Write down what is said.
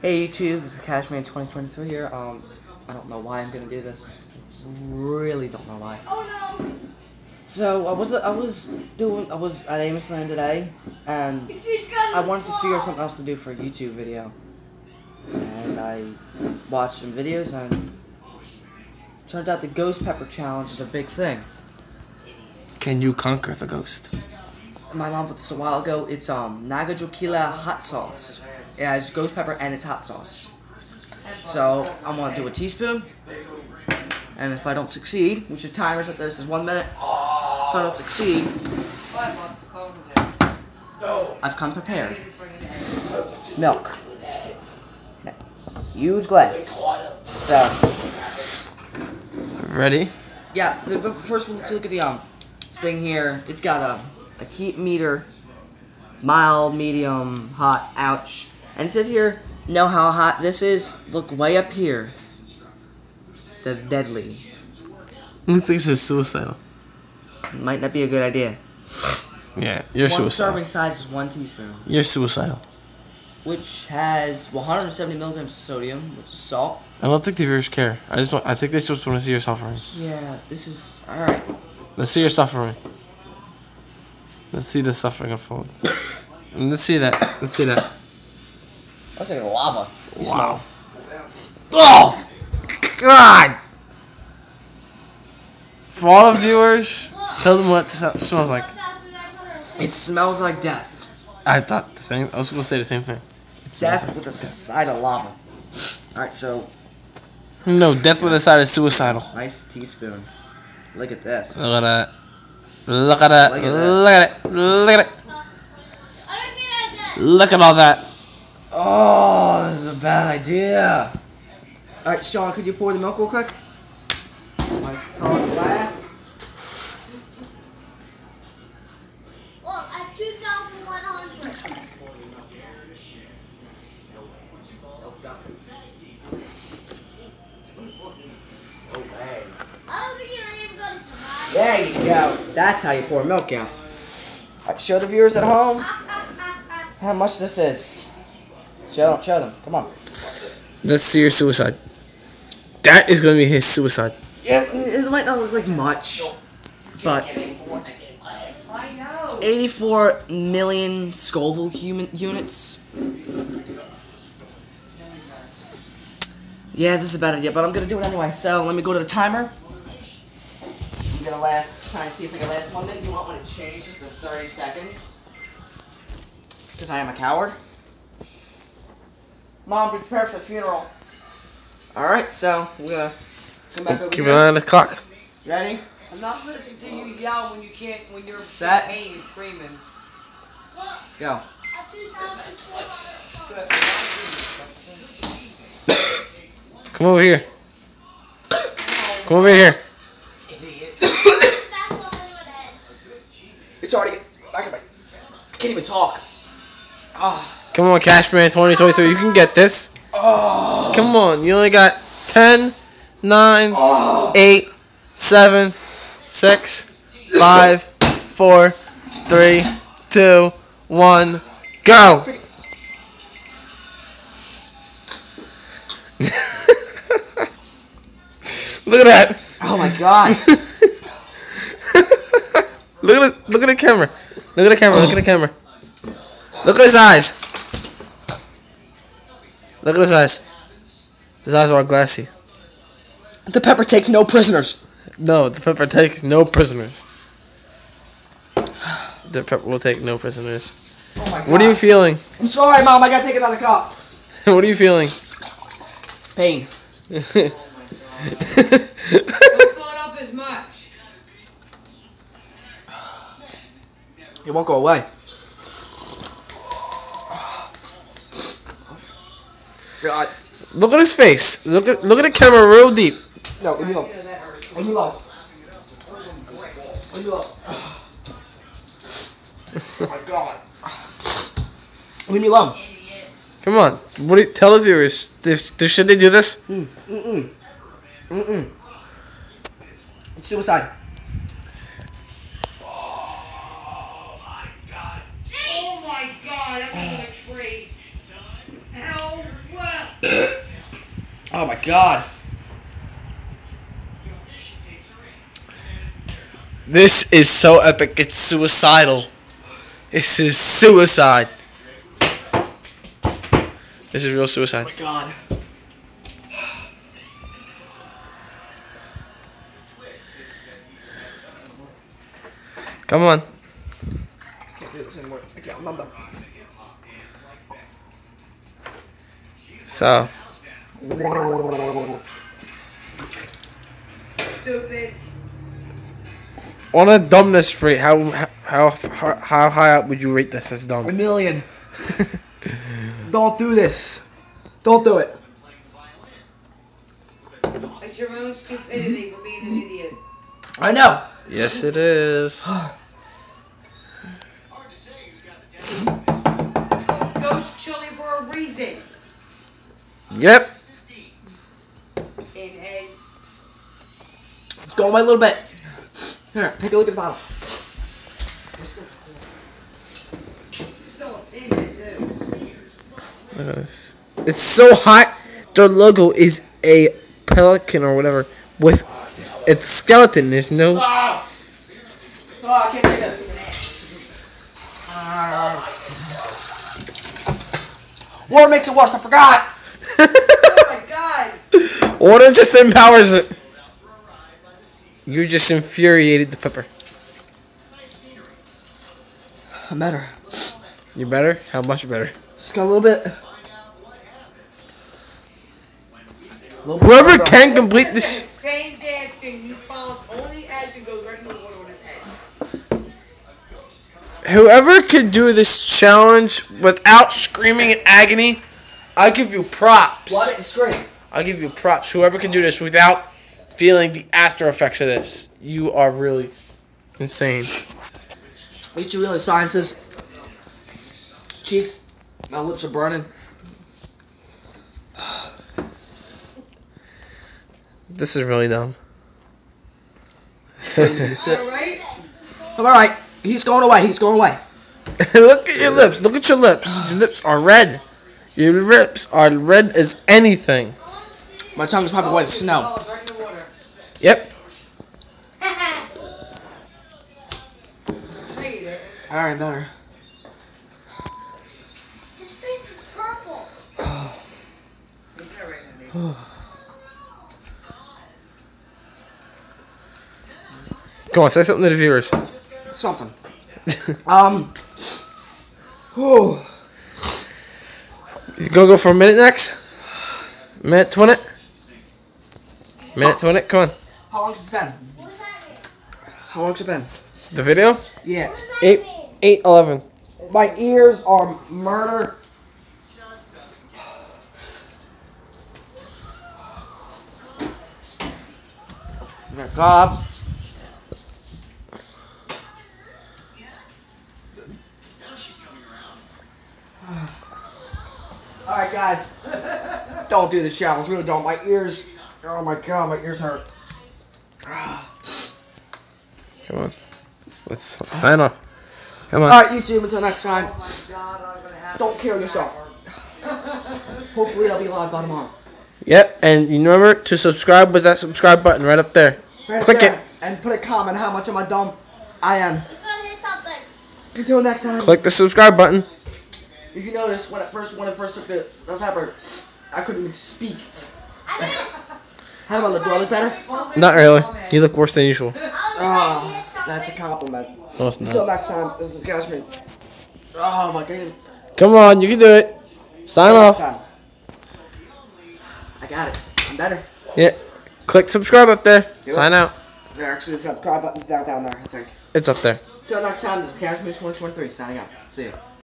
Hey YouTube, this is Cashman2023 here. Um, I don't know why I'm gonna do this. Really don't know why. Oh no! So I was I was doing I was at Amos Land today, and I wanted to figure out something else to do for a YouTube video. And I watched some videos, and turns out the Ghost Pepper Challenge is a big thing. Can you conquer the ghost? My mom put this a while ago. It's um Nagajoquila hot sauce. It has ghost pepper and it's hot sauce. So I'm gonna do a teaspoon, and if I don't succeed, which the timer's up this is one minute. If I don't succeed, I've come prepared. Milk. Huge glass. So Ready? yeah, first let's look at the um thing here. It's got a a heat meter, mild, medium, hot. Ouch. And it says here, know how hot this is? Look way up here. It says deadly. Who thinks it's suicidal? Might not be a good idea. Yeah, you're one suicidal. serving size is one teaspoon, You're suicidal. which has 170 milligrams of sodium, which is salt. I don't think the viewers care. I just want, I think they just want to see your suffering. Yeah, this is all right. Let's see your suffering. Let's see the suffering unfold. Let's see that. Let's see that. Looks like lava. You Wow. smell. Oh, God! For all the viewers, tell them what it smells like. It smells like death. I thought the same. I was gonna say the same thing. It Death like with a death. side of lava. All right, so No, death with a side is suicidal. nice teaspoon. Look at this. Look at that. Look at that. Look at Look at it. Look at it. I don't see that good. Look at all that. Oh, this is a bad idea. All right, Sean, could you pour the milk real quick? My solid glass. Look, at 2,100. I don't think you're even going to survive. There you go. That's how you pour milk out. All right, show the viewers at home how much this is. Show, show them. Come on. That's serious suicide. That is gonna be his suicide. Yeah, it might not look like much, but 84 million Scoville human units. Yeah, this is about it. idea, but I'm gonna do it anyway. So let me go to the timer. I'm gonna last, try and see if I can last one minute. You want me to change this to 30 seconds? Because I am a coward. Mom, be prepared for the funeral. Alright, so we're gonna come back over Keep here. an eye on the clock. Ready? I'm not gonna continue to yell when you can't, when you're Set. in pain and screaming. Go. At 2,400. Good. Come over here. Come over here. Idiot. That's all I would add. It's already back at my. Can't even talk. Ah. Come on, Cashman 2023. You can get this. Oh. Come on. You only got 10, 9, 8, 7, 6, 5, 4, 3, 2, 1, go. Look at that. Oh my god. Look at the, look at the camera. Look at the camera. Look at the camera. Look at his eyes. Look at his eyes. His eyes are all glassy. the pepper takes no prisoners. No, the pepper takes no prisoners. The pepper will take no prisoners. Oh my god. What are you feeling? I'm sorry, mom. I gotta take another cup. what are you feeling? Pain. Don't fill up as much. It won't go away. God. look at his face. Look at look at the camera real deep. No, leave me alone. Leave me alone. Leave me alone. Oh my god. Leave me alone. Come on. What do you, tell the viewers? If, if, should they do this? Hmm. Mm-mm. Mm-mm. It's suicide. Oh my god, I'm in a tree. Oh my god. This is so epic. It's suicidal. This is suicide. This is real suicide. Oh my god. Come on. Can't do this anymore. I can't remember. So, Stupid. on a dumbness rate, how how how, how high up would you rate this as dumb? A million. Don't do this. Don't do it. It's your own stupidity for being an idiot. I know. Yes, it is. Ghost chili for a reason. Yep. Let's go a little bit. Here, take a look at the bottle. still a female too. Look at this. It's so hot. Their logo is a pelican or whatever with its skeleton. There's no. Oh, I can't take it. Ah. War makes it worse. I forgot. Oh my god. Water just empowers it. You just infuriated the pepper. I'm better. You better? How much better? Just got a little bit. Little Whoever more, can complete this. Same damn thing. You fall only as you go right in the water on his head. Whoever can do this challenge without screaming in agony, I give you props. What? It's great. I give you props. Whoever can do this without feeling the after effects of this, you are really insane. Eat you really sciences. Cheeks. My lips are burning. This is really dumb. Alright? I'm alright. He's going away. He's going away. Look at your lips. Look at your lips. Your lips are red. Your lips are red as anything. My tongue is probably white as snow. Oh, right in the water. Yep. Hate it. Alright, better. His face is purple. It's alright, honey. Come on, say something to the viewers. Something. um. Whew. You gonna go for a minute next? Minute to win it? Minute to win it? Come on. How long's it been? What does that? How long's it been? The video? Yeah. Eight, eight, eleven. My ears are murder. Yeah, God. Alright, guys. Don't do this challenge. Really don't. My ears. Oh my god, my ears hurt. Come on. Let's sign off. Come on. Alright, YouTube, until next time. Oh my god, I'm gonna have Don't kill yourself. Hopefully, I'll be alive by tomorrow. Yep, and you remember to subscribe with that subscribe button right up there. Press Click there it. And put a comment how much am I dumb I am. He's gonna hit something. Until next time. Click the subscribe button. You can notice when I first when I first took the, the pepper, I couldn't even speak. I didn't. How do I look? Do I look better? Not really. You look worse than usual. I was Oh, gonna hit something. that's a compliment. No, it's Until next time, this is Cashman. Oh my god. Come on, you can do it. Sign off. I got it. I'm better. Yeah. Click subscribe up there. Sign out. There, actually, the subscribe button's down down there, I think. It's up there. Until next time, this is Cashman 2023 signing out. See ya.